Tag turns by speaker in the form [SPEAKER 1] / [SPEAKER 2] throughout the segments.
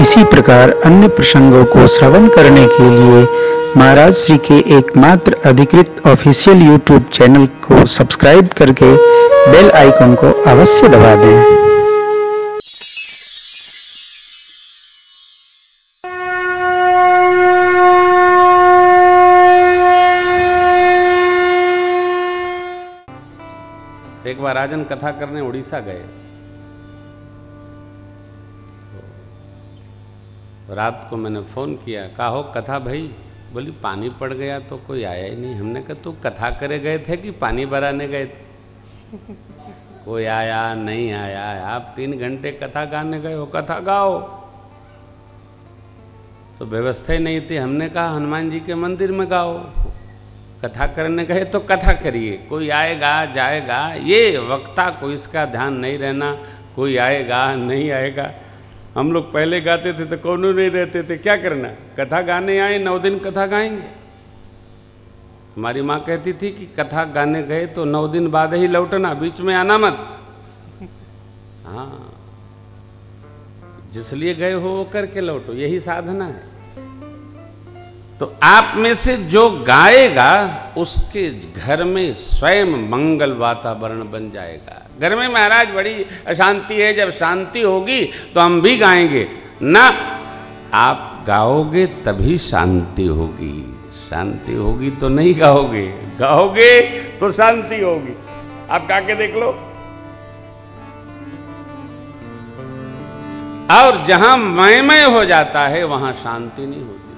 [SPEAKER 1] इसी प्रकार अन्य प्रसंगों को श्रवण करने के लिए महाराज श्री के एकमात्र अधिकृत ऑफिशियल यूट्यूब चैनल को सब्सक्राइब करके बेल आइकन को अवश्य दबा दें।
[SPEAKER 2] एक बार राजन कथा करने उड़ीसा गए। रात को मैंने फ़ोन किया, कहा हो कथा भाई? बोली, पानी पड़ गया तो कोई आया ही नहीं। हमने कहा, तू कथा करे गए थे कि पानी भराने गए थे? कोई आया, नहीं आया, आप तीन घंटे कथा गाने गए हो, कथा गाओ। तो व्यवस्था ही नहीं थी। हमने कहा, हनुमान जी के मंदिर में गाओ। कथा करने गए तो कथा करिए। कोई आएगा, जाएगा, ये वक्ता को इसका ध्यान नहीं रहना, कोई आएगा, नहीं आएगा। हम लोग पहले गाते थे तो कौन नहीं रहते थे। क्या करना? कथा गाने आए, नौ दिन कथा गाएँगे। हमारी माँ कहती थी कि कथा गाने गए तो नौ दिन बाद ही लौटना, बीच में आना मत। हाँ। जिसलिए गए हो, वो करके लौटो, यही साधना है। तो आप में से जो गाएगा, उसके घर में स्वयं मंगल वातावरण बन जाएगा। घर में महाराज बड़ी अशांति है, जब शांति होगी तो हम भी गाएँगे। ना, आप गाओगे तभी शांति होगी। शांति होगी तो नहीं गाओगे। गाओगे तो शांति होगी। आप गा के देख लो। और जहाँ मयमय हो जाता है, वहाँ शांति नहीं होती।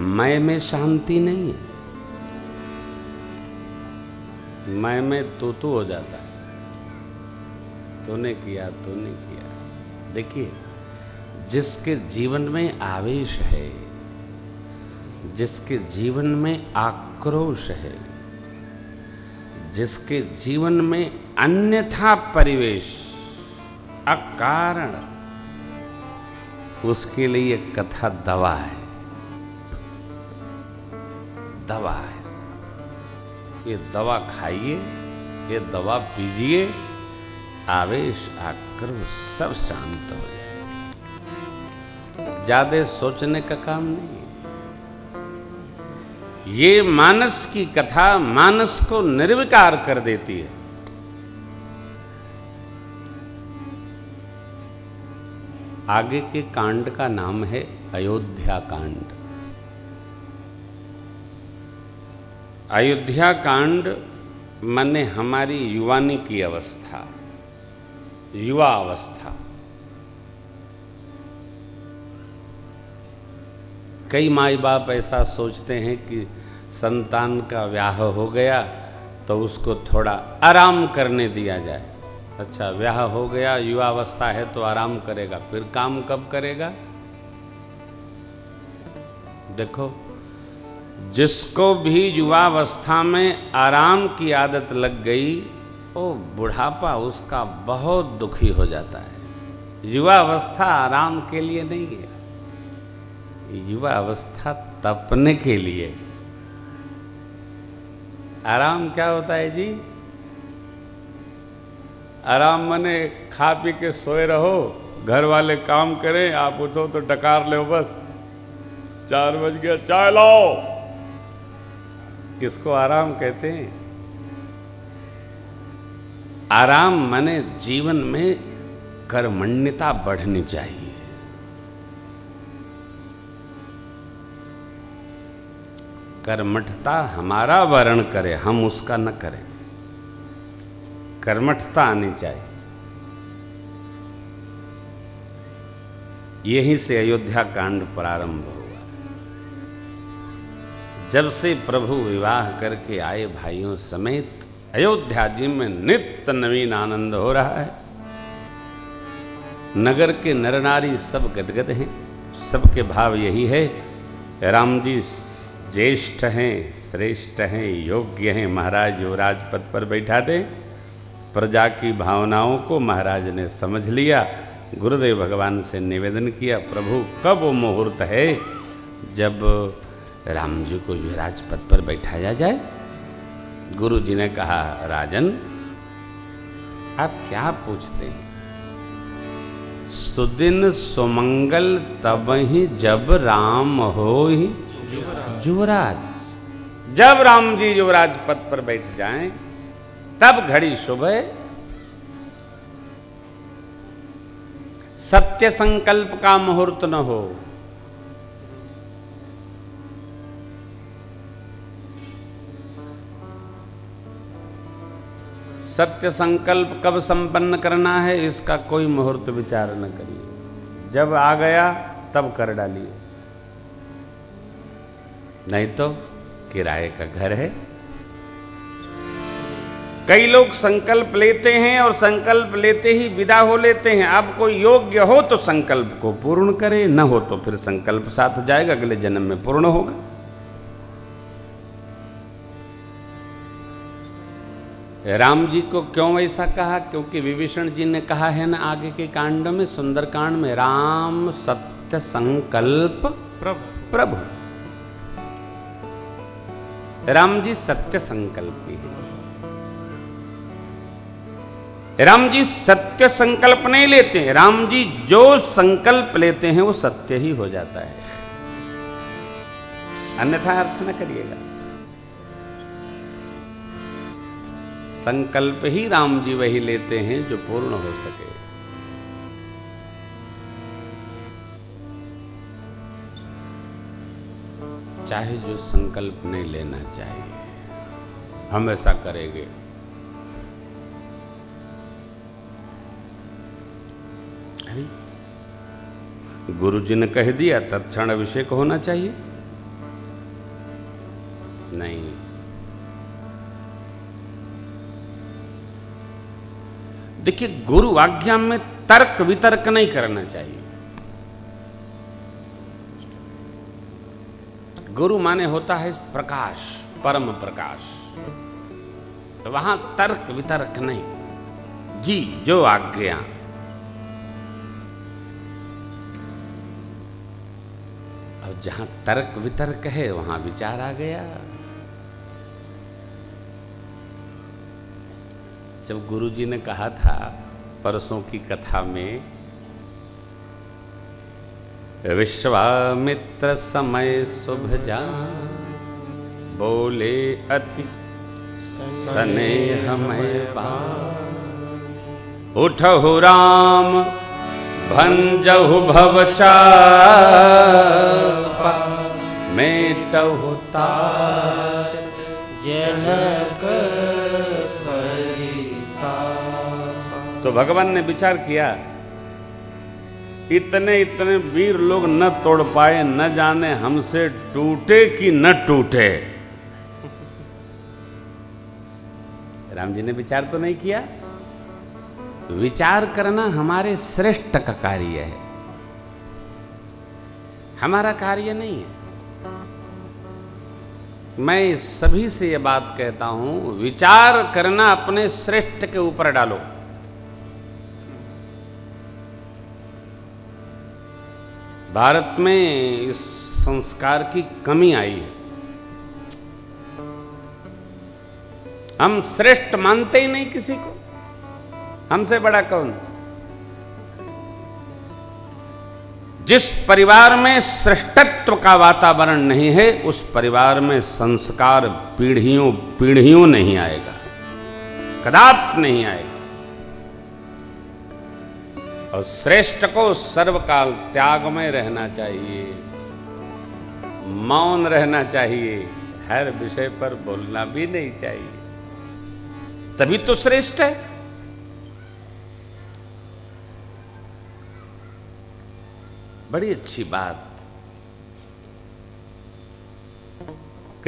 [SPEAKER 2] मैं में शांति नहीं है। मैं में तो तो हो जाता है। तूने किया तूने किया। देखिए, जिसके जीवन में आवेश है, जिसके जीवन में आक्रोश है, जिसके जीवन में अन्यथा परिवेश, अकारण, उसके लिए कथा दवा है। दवा है। ये दवा खाइए, ये दवा पीजिए, आवेश आक्रम सब शांत हो जाए। ज़्यादा सोचने का काम नहीं ये मानस की कथा मानस को निर्विकार कर देती है। आगे के कांड का नाम है अयोध्या कांड। अयोध्या कांड माने हमारी युवानी की अवस्था, युवा अवस्था। कई माई बाप ऐसा सोचते हैं कि संतान का ब्याह हो गया तो उसको थोड़ा आराम करने दिया जाए। अच्छा ब्याह हो गया, युवा अवस्था है तो आराम करेगा, फिर काम कब करेगा? देखो जिसको भी युवावस्था में आराम की आदत लग गई वो बुढ़ापा उसका बहुत दुखी हो जाता है। युवावस्था आराम के लिए नहीं है। युवा अवस्था तपने के लिए। आराम क्या होता है जी? आराम मने खा पी के सोए रहो, घर वाले काम करें, आप उठो तो डकार लो बस। चार बज गया, चाय लाओ। किसको आराम कहते हैं? आराम माने जीवन में कर्मण्यता बढ़नी चाहिए। कर्मठता हमारा वर्ण करे, हम उसका न करें। कर्मठता आनी चाहिए। यहीं से अयोध्या कांड प्रारंभ हो। जब से प्रभु विवाह करके आए भाइयों समेत अयोध्या जी में नित्य नवीन आनंद हो रहा है। नगर के नर नारी सब गदगद हैं। सबके भाव यही है, राम जी ज्येष्ठ हैं, श्रेष्ठ हैं, योग्य हैं। महाराज युवराज पद पर बैठा दे। प्रजा की भावनाओं को महाराज ने समझ लिया। गुरुदेव भगवान से निवेदन किया, प्रभु, कब मुहूर्त है जब राम जी को युवराज पद पर बैठाया जाए। गुरु जी ने कहा, राजन, आप क्या पूछते हैं? सुदिन सुमंगल तब ही जब राम हो ही। युवराज। जब राम जी युवराज पद पर बैठ जाएँ, तब घड़ी सुबह सत्य संकल्प का मुहूर्त न हो। सत्य संकल्प कब संपन्न करना है, इसका कोई मुहूर्त विचार न करिए। जब आ गया, तब कर डालिए। नहीं तो किराए का घर है। कई लोग संकल्प लेते हैं और संकल्प लेते ही विदा हो लेते हैं। अब कोई योग्य हो तो संकल्प को पूर्ण करे, न हो तो फिर संकल्प साथ जाएगा, अगले जन्म में पूर्ण होगा। राम जी को क्यों ऐसा कहा? क्योंकि विभीषण जी ने कहा है ना आगे के कांड में सुंदर कांड में राम सत्य संकल्प
[SPEAKER 3] प्रभु।
[SPEAKER 2] प्रभु। राम जी सत्य संकल्पी है। राम जी सत्य संकल्प नहीं लेते हैं। राम जी जो संकल्प लेते हैं वो सत्य ही हो जाता है। अन्यथा अर्थ न करिएगा। संकल्प ही राम जी वही लेते हैं जो पूर्ण हो सके। चाहे जो संकल्प नहीं लेना चाहिए, हम ऐसा करेंगे। गुरु जी ने कह दिया तत्ण अभिषेक होना चाहिए। नहीं। देखिए, गुरु आज्ञा में तर्क वितर्क नहीं करना चाहिए। गुरु माने होता है प्रकाश, परम प्रकाश। तो वहाँ तर्क वितर्क नहीं। जी, जो आज्ञा। और जहाँ तर्क वितर्क है, वहाँ विचार आ गया। जब गुरुजी ने कहा था परसों की कथा में, विश्वामित्र समय शुभ जा बोले अति स्नेहमय उठहु राम, भंजहु भवचा मेटहु तार,
[SPEAKER 3] जनक
[SPEAKER 2] तो भगवान ने विचार किया, इतने इतने वीर लोग न तोड़ पाए, न जाने हमसे टूटे कि न टूटे। राम जी ने विचार तो नहीं किया। विचार करना हमारे श्रेष्ठ का कार्य है। हमारा कार्य नहीं है। मैं सभी से यह बात कहता हूँ, विचार करना अपने श्रेष्ठ के ऊपर डालो। भारत में इस संस्कार की कमी आई है। हम श्रेष्ठ मानते ही नहीं किसी को। हमसे बड़ा कौन? जिस परिवार में श्रेष्ठत्व का वातावरण नहीं है, उस परिवार में संस्कार पीढ़ियों पीढ़ियों नहीं आएगा। कदाप नहीं आएगा। और श्रेष्ठ को सर्वकाल त्याग में रहना चाहिए, मौन रहना चाहिए, हर विषय पर बोलना भी नहीं चाहिए। तभी तो श्रेष्ठ है। बड़ी अच्छी बात।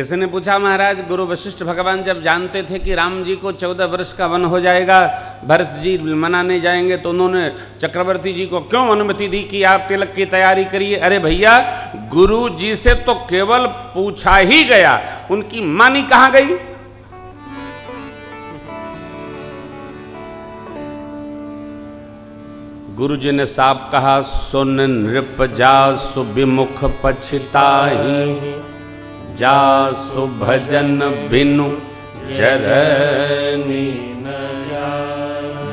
[SPEAKER 2] किसी ने पूछा, महाराज, गुरु वशिष्ठ भगवान जब जानते थे कि राम जी को चौदह वर्ष का वन हो जाएगा, भरत जी मनाने जाएँगे तो उन्होंने चक्रवर्ती जी को क्यों अनुमति दी कि आप तिलक की तैयारी करिए? अरे भैया, गुरु जी से तो केवल पूछा ही गया, उनकी मानी कहाँ गई? गुरु जी ने साफ़ कहा, सुन नृप जा सुविमुख पछताही जा सुभजन बिनु जरनी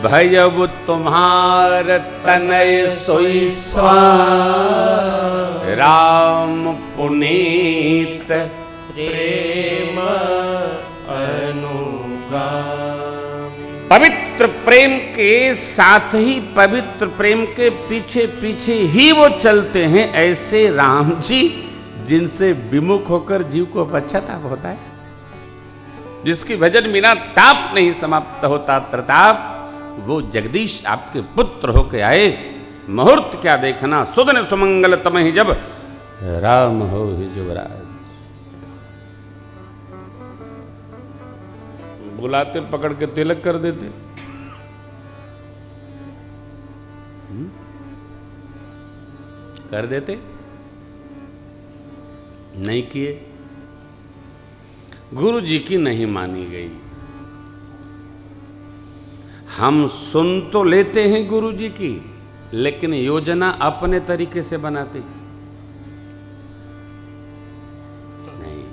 [SPEAKER 2] भयब तुम्हार तनय सोई राम पुनीत
[SPEAKER 3] प्रेम अनुगामी।
[SPEAKER 2] पवित्र प्रेम के साथ ही पवित्र प्रेम के पीछे पीछे ही वो चलते हैं ऐसे राम जी। जिनसे विमुख होकर जीव को पश्चाताप होता है, जिसकी भजन बिना ताप नहीं समाप्त होता त्रताप वो जगदीश आपके पुत्र होके आए। मुहूर्त क्या देखना सुदन सुमंगल तम ही जब। राम हो ही जुगराज बुलाते, पकड़ के तिलक कर देते। हम्म? कर देते? नहीं किए। गुरु जी की नहीं मानी गई। हम सुन तो लेते हैं गुरु जी की, लेकिन योजना अपने तरीके से बनाते नहीं,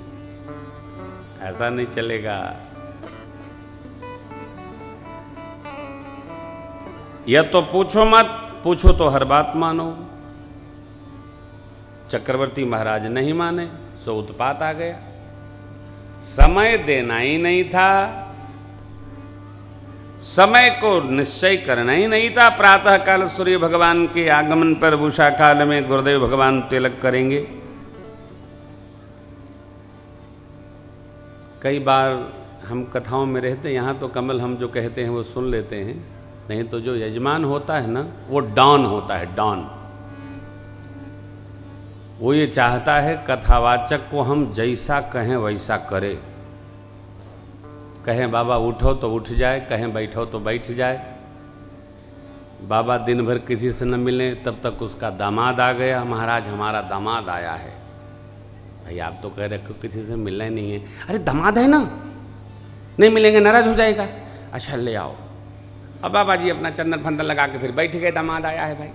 [SPEAKER 2] ऐसा नहीं चलेगा। या तो पूछो मत, पूछो तो हर बात मानो। चक्रवर्ती महाराज नहीं माने, सो उत्पात आ गया। समय देना ही नहीं था, समय को निश्चय करना ही नहीं था। प्रातः काल सूर्य भगवान के आगमन पर उषा काल में गुरुदेव भगवान तिलक करेंगे। कई बार हम कथाओं में रहते, यहाँ तो कमल हम जो कहते हैं वो सुन लेते हैं, नहीं तो जो यजमान होता है ना, वो डॉन होता है, डॉन। वो ये चाहता है कथावाचक को हम जैसा कहें वैसा करें। कहें, बाबा, उठो तो उठ जाए, कहें, बैठो तो बैठ जाए। बाबा दिन भर किसी से न मिले, तब तक उसका दामाद आ गया। महाराज, हमारा दामाद आया है। भाई, आप तो कह हो किसी से मिलना ही नहीं है। अरे, दामाद है ना? नहीं मिलेंगे, नाराज़ हो जाएगा। अच्छा ले आओ। अब बाबा जी अपना चंदन फंदन लगा के फिर बैठ गए, दामाद आया है भाई।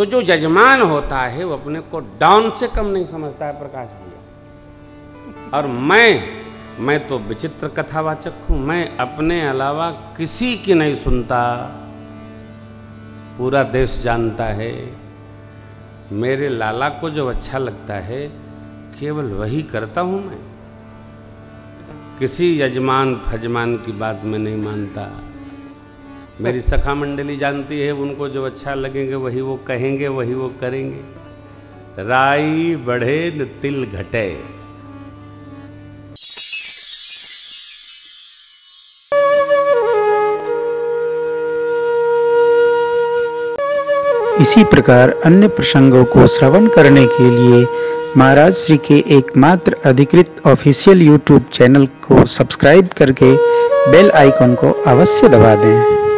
[SPEAKER 2] तो जो यजमान होता है, वो अपने को डाउन से कम नहीं समझता है, प्रकाश भैया। और मैं मैं तो विचित्र कथावाचक हूँ। मैं अपने अलावा किसी की नहीं सुनता। पूरा देश जानता है। मेरे लाला को जो अच्छा लगता है, केवल वही करता हूँ मैं। किसी यजमान, फजमान की बात मैं नहीं मानता। मेरी सखा मंडली जानती है, उनको जो अच्छा लगेंगे, वही वो कहेंगे, वही वो करेंगे। राई बढ़े न तिल घटे।
[SPEAKER 1] इसी प्रकार अन्य प्रसंगों को श्रवण करने के लिए महाराज श्री के एकमात्र अधिकृत ऑफिशियल यूट्यूब चैनल को सब्सक्राइब करके बेल आइकन को अवश्य दबा दें।